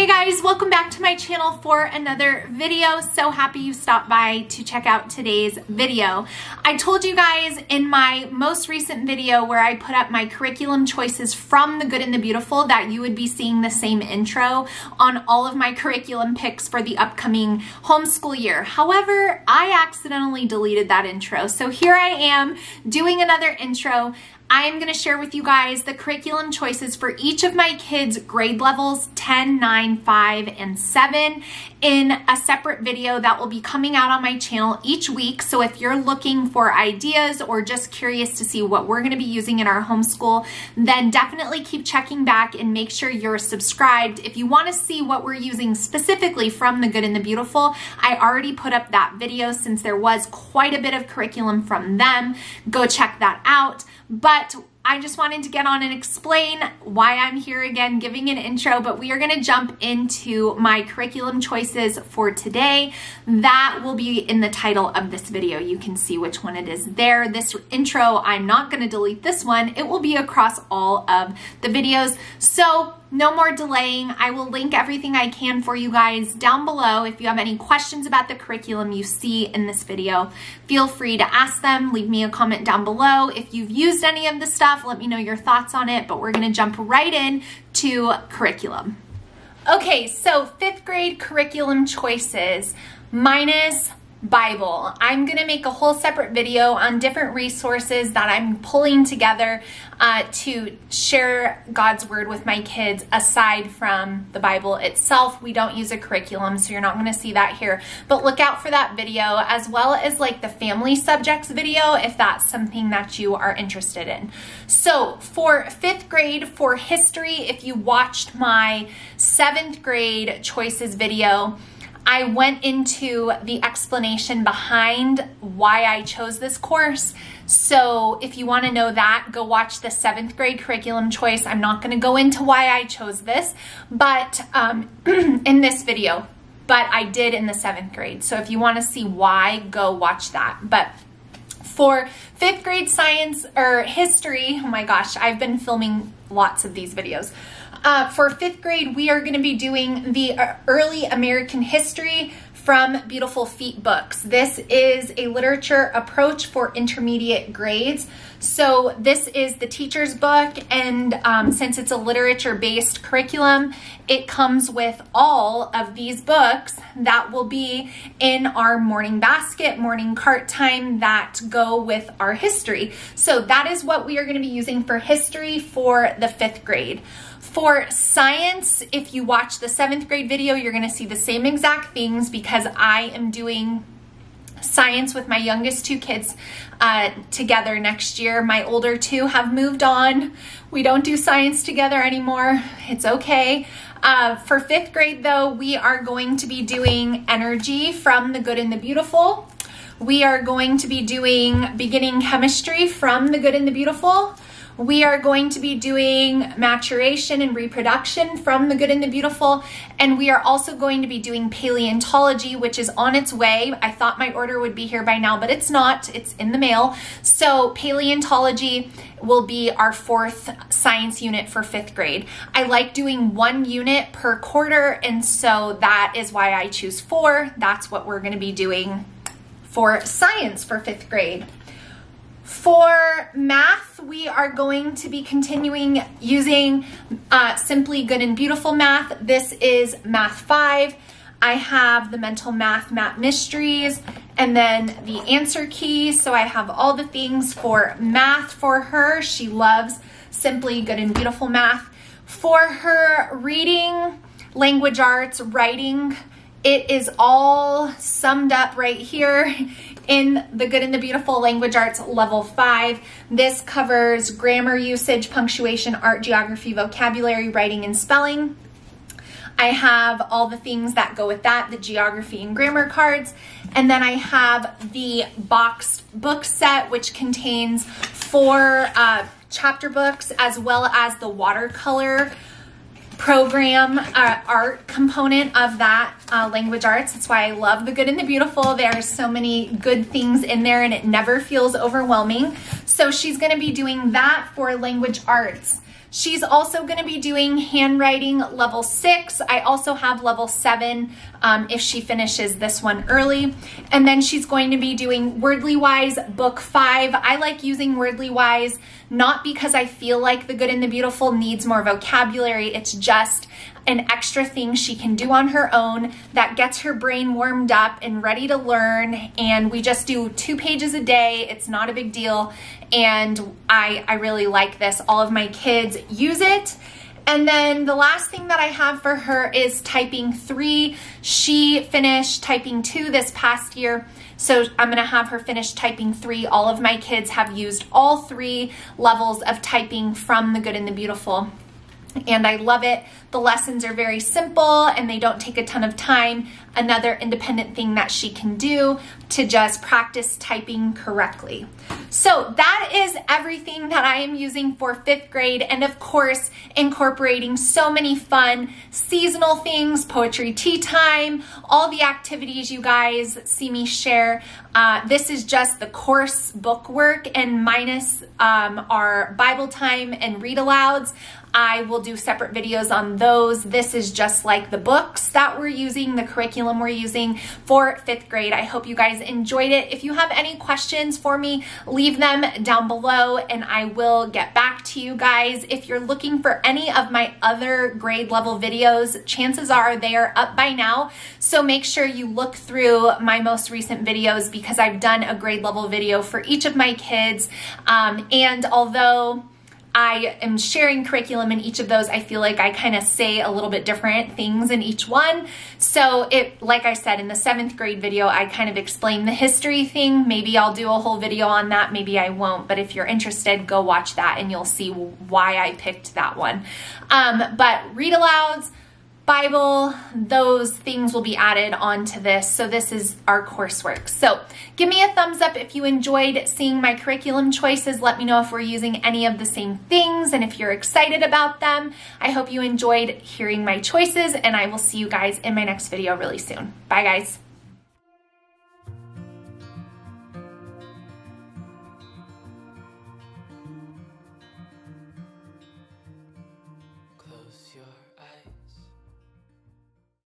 Hey guys, welcome back to my channel for another video. So happy you stopped by to check out today's video. I told you guys in my most recent video where I put up my curriculum choices from The Good and the Beautiful that you would be seeing the same intro on all of my curriculum picks for the upcoming homeschool year. However, I accidentally deleted that intro. So here I am doing another intro. I am going to share with you guys the curriculum choices for each of my kids' grade levels 10, 9, 5, and 7 in a separate video that will be coming out on my channel each week. So if you're looking for ideas or just curious to see what we're going to be using in our homeschool, then definitely keep checking back and make sure you're subscribed. If you want to see what we're using specifically from The Good and the Beautiful, I already put up that video since there was quite a bit of curriculum from them. Go check that out. But I just wanted to get on and explain why I'm here again, giving an intro, but we are gonna jump into my curriculum choices for today. That will be in the title of this video. You can see which one it is there. This intro, I'm not gonna delete this one. It will be across all of the videos. So no more delaying. I will link everything I can for you guys down below. If you have any questions about the curriculum you see in this video, feel free to ask them. Leave me a comment down below. If you've used any of the stuff, let me know your thoughts on it, but we're gonna jump right in to curriculum. Okay, so fifth grade curriculum choices minus Bible. I'm going to make a whole separate video on different resources that I'm pulling together uh, to share God's Word with my kids aside from the Bible itself. We don't use a curriculum, so you're not going to see that here. But look out for that video as well as like the family subjects video if that's something that you are interested in. So for fifth grade, for history, if you watched my seventh grade choices video, I went into the explanation behind why I chose this course. So if you want to know that, go watch the seventh grade curriculum choice. I'm not going to go into why I chose this, but um, in this video, but I did in the seventh grade. So if you want to see why, go watch that. But for fifth grade science or history, oh my gosh, I've been filming lots of these videos. Uh, for fifth grade, we are going to be doing the uh, early American history from Beautiful Feet books. This is a literature approach for intermediate grades. So this is the teacher's book, and um, since it's a literature-based curriculum, it comes with all of these books that will be in our morning basket, morning cart time that go with our history. So that is what we are going to be using for history for the fifth grade. For science, if you watch the seventh grade video, you're gonna see the same exact things because I am doing science with my youngest two kids uh, together next year. My older two have moved on. We don't do science together anymore. It's okay. Uh, for fifth grade though, we are going to be doing energy from the good and the beautiful. We are going to be doing beginning chemistry from the good and the beautiful. We are going to be doing maturation and reproduction from the good and the beautiful. And we are also going to be doing paleontology, which is on its way. I thought my order would be here by now, but it's not. It's in the mail. So paleontology will be our fourth science unit for fifth grade. I like doing one unit per quarter, and so that is why I choose four. That's what we're going to be doing for science for fifth grade. For math, we are going to be continuing using uh, Simply Good and Beautiful Math. This is Math 5. I have the Mental Math Map Mysteries and then the answer key. So I have all the things for math for her. She loves Simply Good and Beautiful Math. For her reading, language arts, writing, it is all summed up right here in the Good and the Beautiful Language Arts Level 5. This covers grammar usage, punctuation, art, geography, vocabulary, writing, and spelling. I have all the things that go with that, the geography and grammar cards. And then I have the boxed book set, which contains four uh, chapter books as well as the watercolor program uh, art component of that uh, language arts. That's why I love the good and the beautiful. There are so many good things in there and it never feels overwhelming. So she's gonna be doing that for language arts. She's also going to be doing handwriting level six. I also have level seven um, if she finishes this one early. And then she's going to be doing Wordly Wise book five. I like using Wordly Wise not because I feel like The Good and the Beautiful needs more vocabulary. It's just an extra thing she can do on her own that gets her brain warmed up and ready to learn. And we just do two pages a day. It's not a big deal. And I, I really like this. All of my kids use it. And then the last thing that I have for her is typing three. She finished typing two this past year. So I'm gonna have her finish typing three. All of my kids have used all three levels of typing from The Good and the Beautiful and I love it. The lessons are very simple and they don't take a ton of time. Another independent thing that she can do to just practice typing correctly. So that is everything that I am using for fifth grade and of course incorporating so many fun seasonal things, poetry tea time, all the activities you guys see me share. Uh, this is just the course book work and minus um, our Bible time and read alouds. I will do separate videos on those. This is just like the books that we're using, the curriculum we're using for fifth grade. I hope you guys enjoyed it. If you have any questions for me, leave them down below and I will get back to you guys. If you're looking for any of my other grade level videos, chances are they are up by now. So make sure you look through my most recent videos because I've done a grade level video for each of my kids. Um, and although I am sharing curriculum in each of those. I feel like I kind of say a little bit different things in each one. So it, like I said, in the seventh grade video, I kind of explain the history thing. Maybe I'll do a whole video on that. Maybe I won't. But if you're interested, go watch that and you'll see why I picked that one. Um, but read alouds, Bible, those things will be added onto this. So this is our coursework. So give me a thumbs up if you enjoyed seeing my curriculum choices. Let me know if we're using any of the same things and if you're excited about them. I hope you enjoyed hearing my choices and I will see you guys in my next video really soon. Bye guys.